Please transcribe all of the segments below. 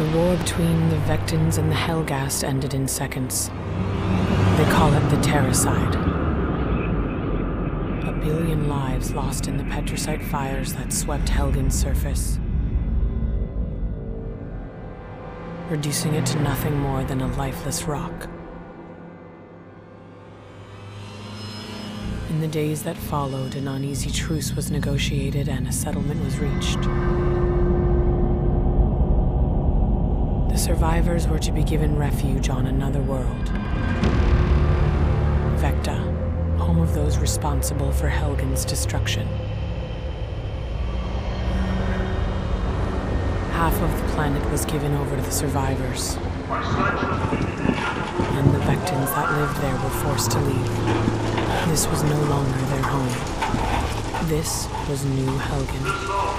The war between the Vektans and the Helghast ended in seconds. They call it the Terracide. A billion lives lost in the Petrusite fires that swept Helghan's surface. Reducing it to nothing more than a lifeless rock. In the days that followed, an uneasy truce was negotiated and a settlement was reached. Survivors were to be given refuge on another world. Vekta, home of those responsible for Helghan's destruction. Half of the planet was given over to the survivors. And the Vektans that lived there were forced to leave. This was no longer their home. This was New Helghan.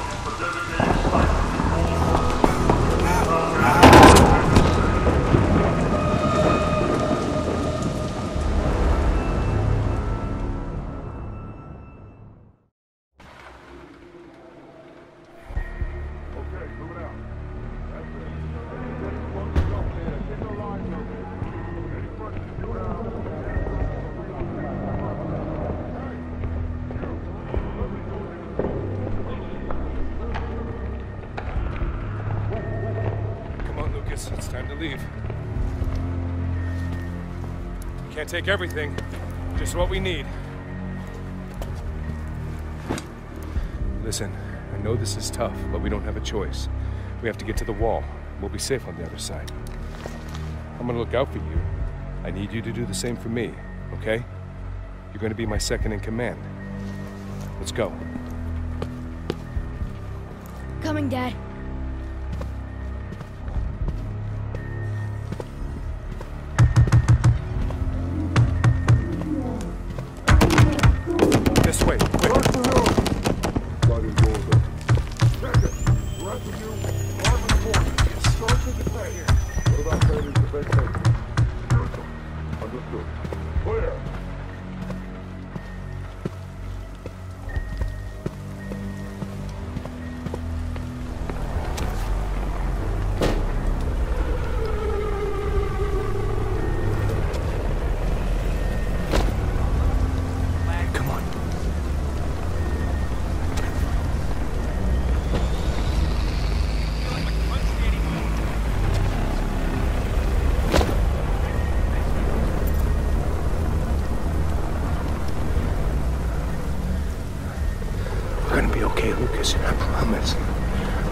Can't take everything, just what we need. Listen, I know this is tough, but we don't have a choice. We have to get to the wall. We'll be safe on the other side. I'm gonna look out for you. I need you to do the same for me, okay? You're gonna be my second in command. Let's go. Coming, Dad.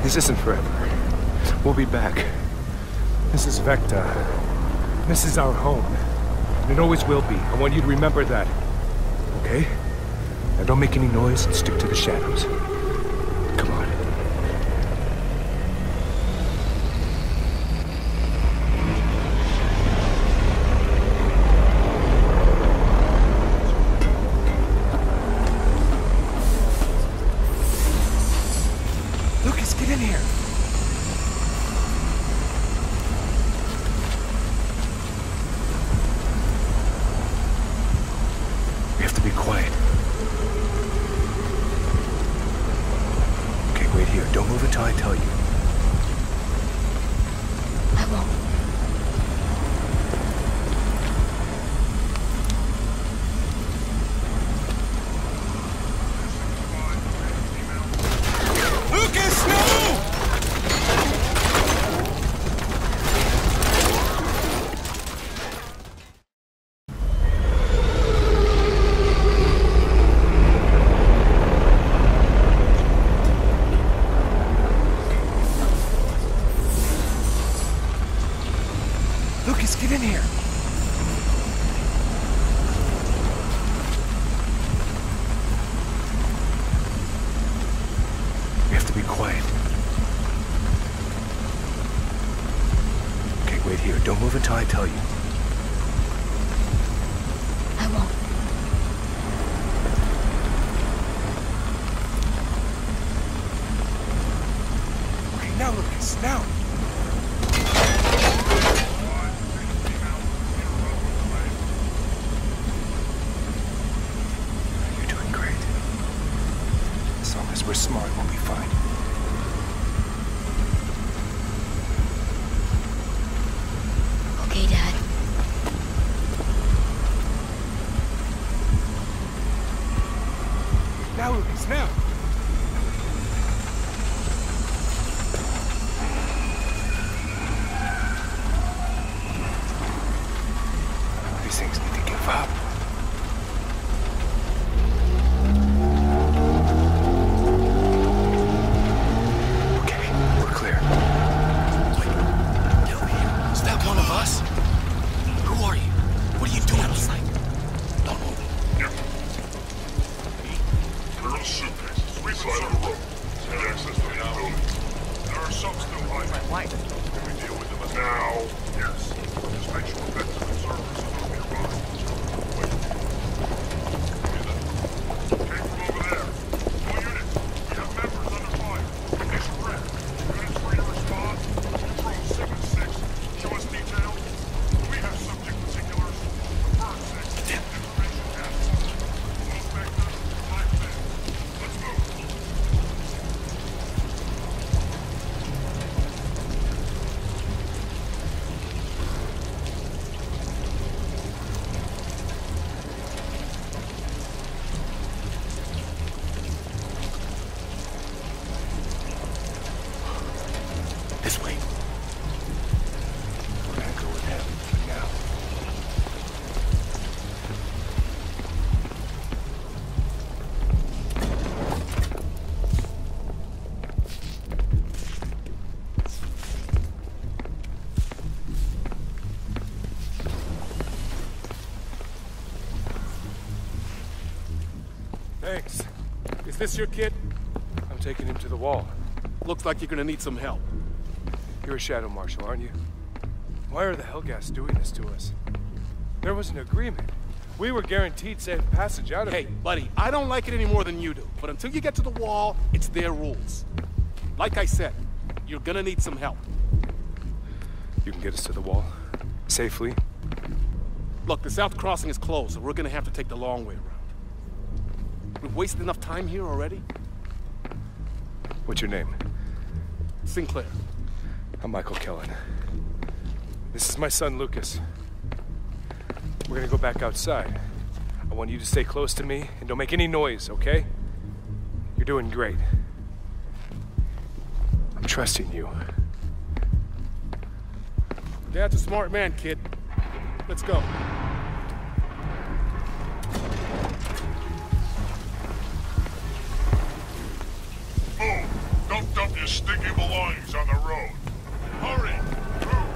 This isn't forever. We'll be back. This is Vekta. This is our home. And it always will be. I want you to remember that. Okay? Now don't make any noise and stick to the shadows. Have to be quiet. Okay, wait here. Don't move until I tell you. Some still hiding. Can we deal with them now? Yes. Just make sure vets Thanks. Is this your kid? I'm taking him to the wall. Looks like you're gonna need some help. You're a Shadow Marshal, aren't you? Why are the Helghast doing this to us? There was an agreement. We were guaranteed safe passage out of Hey, here. buddy, I don't like it any more than you do. But until you get to the wall, it's their rules. Like I said, you're gonna need some help. You can get us to the wall. Safely. Look, the south crossing is closed, so we're gonna have to take the long way around. We've wasted enough time here already. What's your name? Sinclair. I'm Michael Kellan. This is my son, Lucas. We're gonna go back outside. I want you to stay close to me and don't make any noise, okay? You're doing great. I'm trusting you. Dad's a smart man, kid. Let's go. Stinky belongings on the road. Hurry! Move!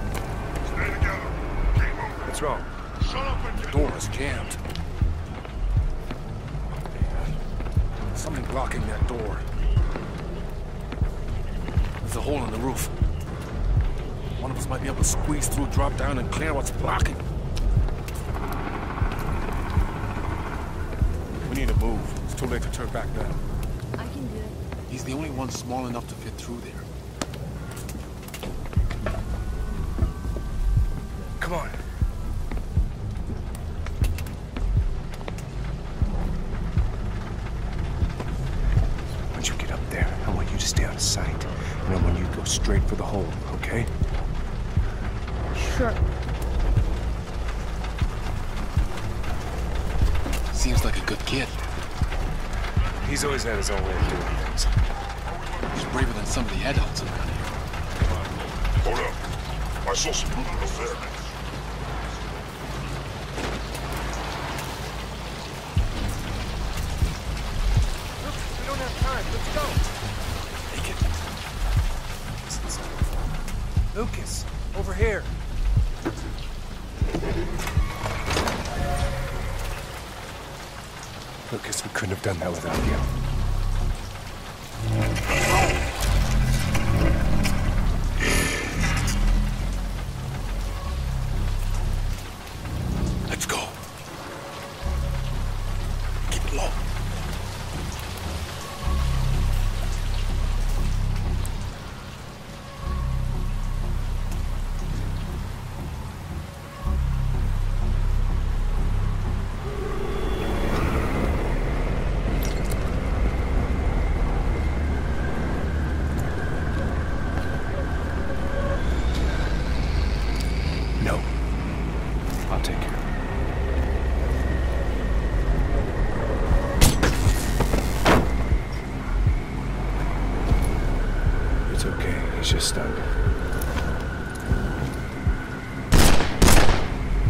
Stay together. Keep moving. What's wrong? Shut up and get... Door is jammed. Something blocking that door. There's a hole in the roof. One of us might be able to squeeze through, drop down, and clear what's blocking. We need to move. It's too late to turn back now. He's the only one small enough to fit through there. Way of doing things. He's braver than some of the adults around here. Hold up. I saw some movement up there. We don't have time. Let's go. Take it. Lucas, over here. Lucas, we couldn't have done that without you. Just done.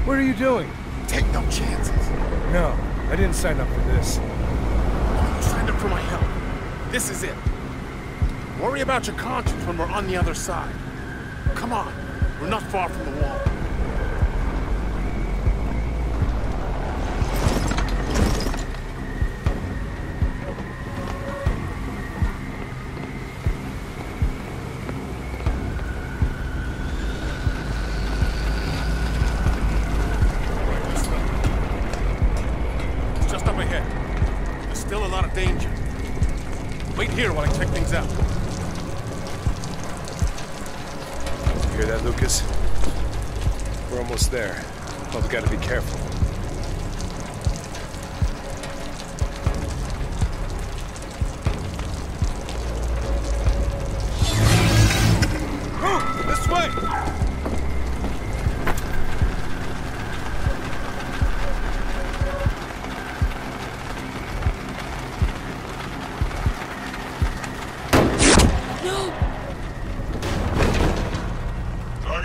What are you doing? Take no chances. No, I didn't sign up for this. You signed up for my help. This is it. Worry about your conscience when we're on the other side. Come on. We're not far from the wall. Lot of danger. Wait here while I check things out. You hear that, Lucas? We're almost there, but we gotta be careful.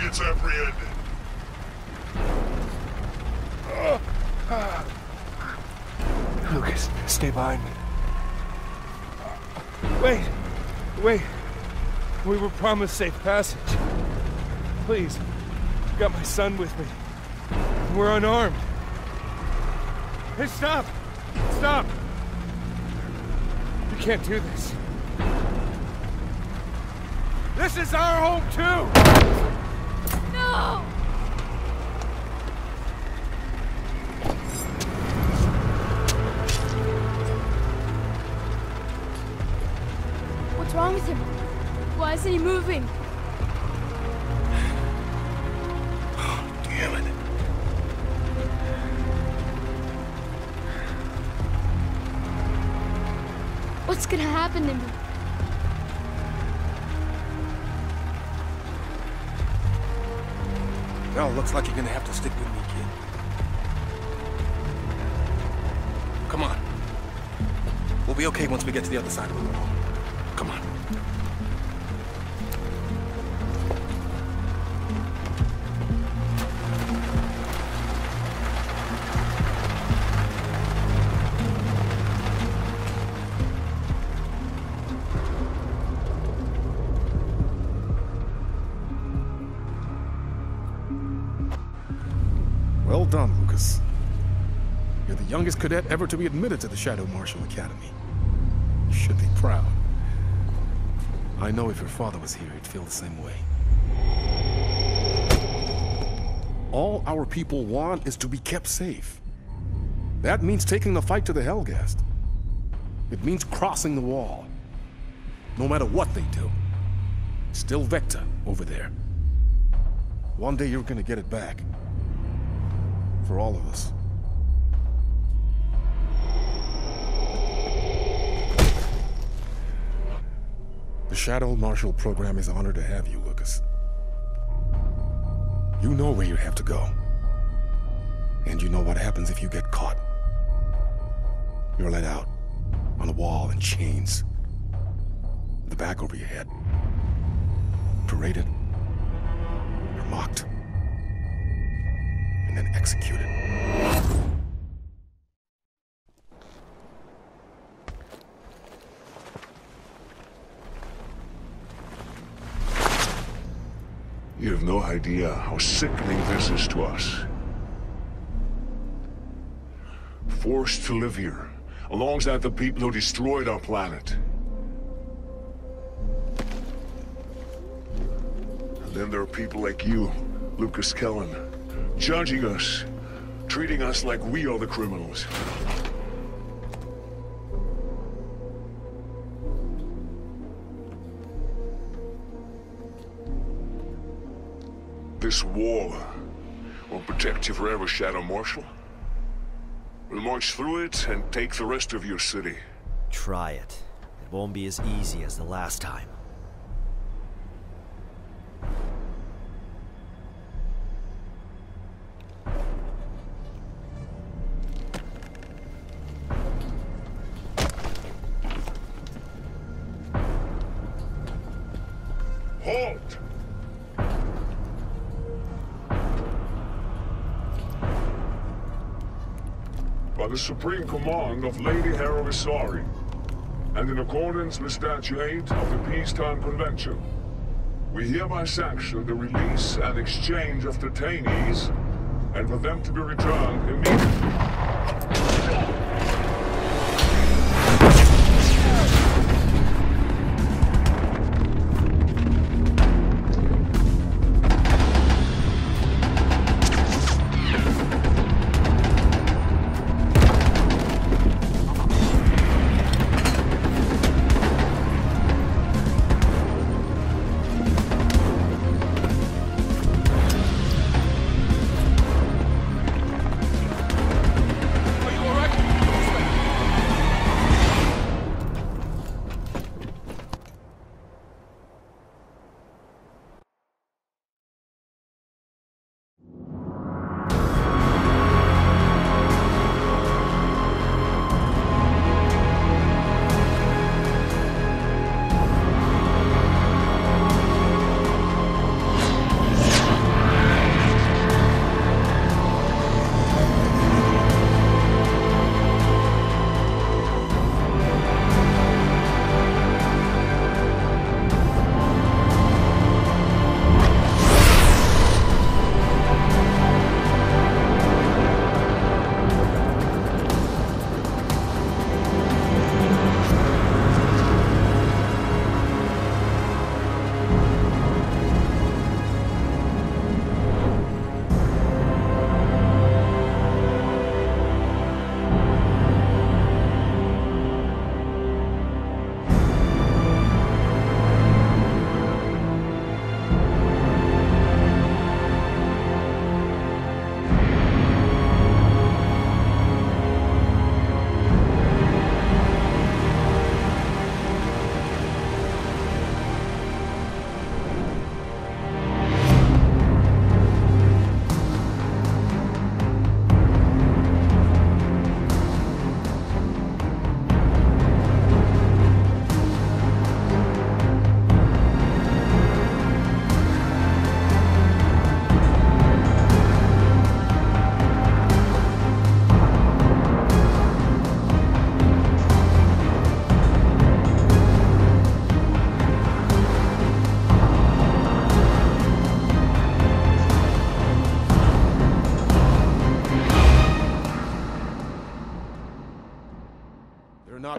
Targets apprehended. Lucas, stay behind me. Wait, wait. We were promised safe passage. Please, I've got my son with me. We're unarmed. Hey, stop! Stop! You can't do this. This is our home, too! What's wrong with him? Why isn't he moving? Damn it. What's gonna happen to me? Well, looks like you're gonna have to stick with me, kid. Come on. We'll be okay once we get to the other side of the wall. You're the youngest cadet ever to be admitted to the Shadow Marshal Academy. You should be proud. I know if your father was here, he'd feel the same way. All our people want is to be kept safe. That means taking the fight to the Helghast. It means crossing the wall. No matter what they do. Still Vekta over there. One day you're gonna get it back. For all of us. The Shadow Marshal program is honored to have you, Lucas. You know where you have to go. And you know what happens if you get caught. You're let out on a wall in chains. The bag over your head. Paraded. Mocked. And executed. You have no idea how sickening this is to us. Forced to live here, alongside the people who destroyed our planet. And then there are people like you, Lucas Kellan, judging us, treating us like we are the criminals. This war won't protect you forever, Shadow Marshal. We'll march through it and take the rest of your city. Try it. It won't be as easy as the last time. By the supreme command of Lady Hera Visari, and in accordance with Statute 8 of the Peacetime Convention, we hereby sanction the release and exchange of detainees, and for them to be returned immediately.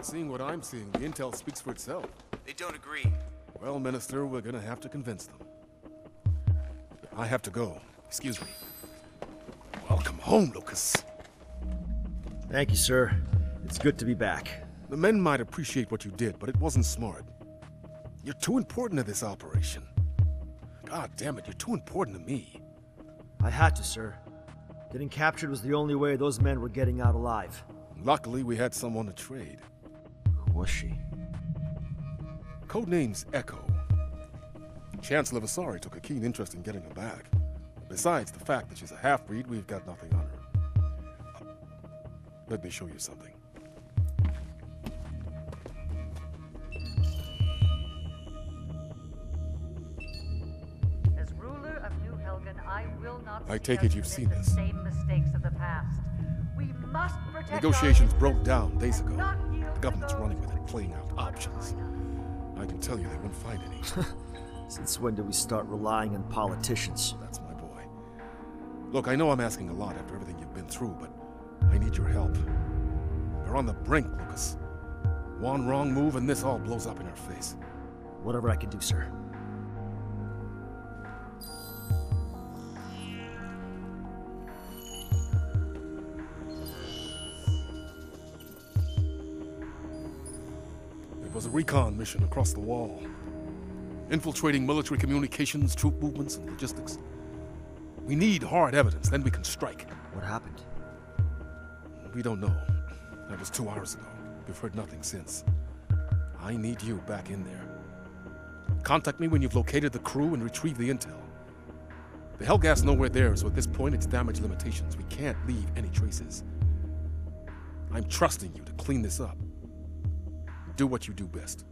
Seeing what I'm seeing. The intel speaks for itself. They don't agree. Well, Minister, we're gonna have to convince them. I have to go. Excuse me. Welcome home, Lucas. Thank you, sir. It's good to be back. The men might appreciate what you did, but it wasn't smart. You're too important to this operation. God damn it, you're too important to me. I had to, sir. Getting captured was the only way those men were getting out alive. Luckily, we had someone to trade. Who was she? Codename's Echo. Chancellor Visari took a keen interest in getting her back. Besides the fact that she's a half-breed, we've got nothing on her. Let me show you something. As ruler of New Helghan, I will not I take it you've seen the this. Same mistakes of the past. We must protect Negotiations interests broke down days and ago. Not yield The government's running with it, playing out options. I can tell you they won't find any. Since when did we start relying on politicians? That's my boy. Look, I know I'm asking a lot after everything you've been through, but I need your help. We're on the brink, Lucas. One wrong move and this all blows up in our face. Whatever I can do, sir. Was a recon mission across the wall. Infiltrating military communications, troop movements, and logistics. We need hard evidence, then we can strike. What happened? We don't know. That was two hours ago. We've heard nothing since. I need you back in there. Contact me when you've located the crew and retrieved the intel. The Helghast know we're there, so at this point it's damage limitations. We can't leave any traces. I'm trusting you to clean this up. Do what you do best.